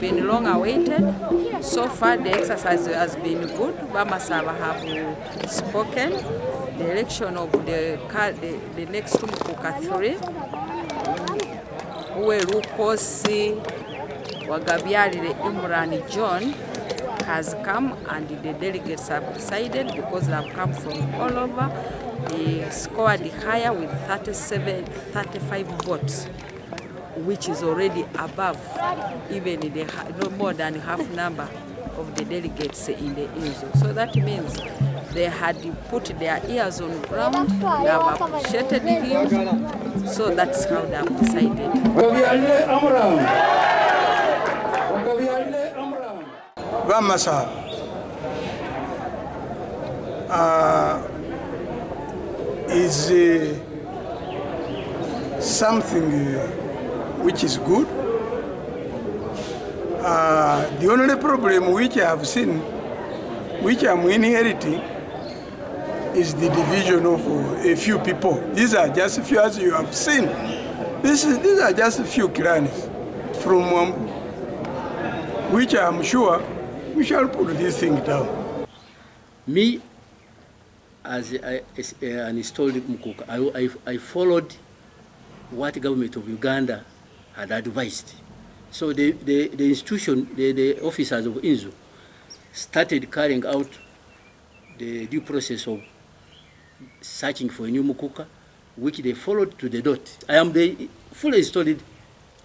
been long awaited. So far, the exercise has been good. Bamasaba have spoken. The election of the, the, the next Mkuka 3, Uwe Lukosi Wagabyalire Amram John has come and the delegates have decided because they have come from all over. He scored higher with 37, 35 votes which is already above even the no more than half number of the delegates in the INZU. So that means they had put their ears on ground, they have appreciated him, so that's how they have decided. Bamasaba uh, is uh, something uh, which is good. Uh, the only problem which I have seen, which I'm inheriting, is the division of uh, a few people. These are just a few, as you have seen. This is, these are just a few clans from Mwambu, which I'm sure we shall put this thing down. Me, as, a, as a, an installed Mukuka, I, I, I followed what government of Uganda had advised. So the, the, the institution, the, the officers of INZU started carrying out the due process of searching for a new Mukuka, which they followed to the dot. I am the fully installed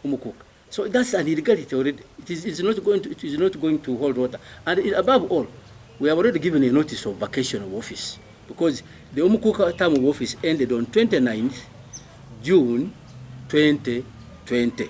Mukuka. So that's an illegality already. It is it's not going to, it is not going to hold water. And it- above all, we have already given a notice of vacation of office because the Umukuka term of office ended on 29th June 2020.